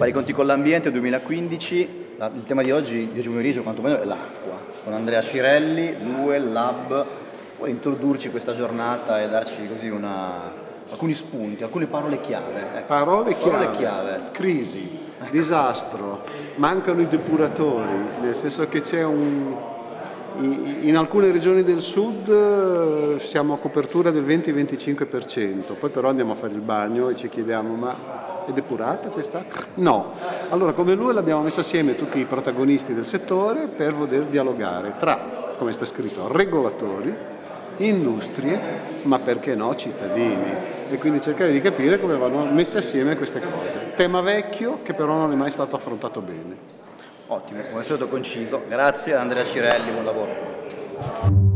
Fare i conti con l'ambiente 2015, il tema di oggi, di oggi pomeriggio quantomeno, è l'acqua. Con Andrea Cirelli, l'UE, Lab, puoi introdurci questa giornata e darci così una, alcuni spunti, alcune parole chiave. Ecco. Parole, chiave. chiave. Crisi, disastro, mancano i depuratori, nel senso che c'è un, in alcune regioni del sud siamo a copertura del 20-25%, poi però andiamo a fare il bagno e ci chiediamo ma è depurata questa? No. Allora come lui l'abbiamo messo assieme tutti i protagonisti del settore per poter dialogare tra, come sta scritto, regolatori, industrie, ma perché no cittadini e quindi cercare di capire come vanno messe assieme queste cose. Tema vecchio che però non è mai stato affrontato bene. Ottimo, come è stato conciso. Grazie Andrea Cirelli, buon lavoro.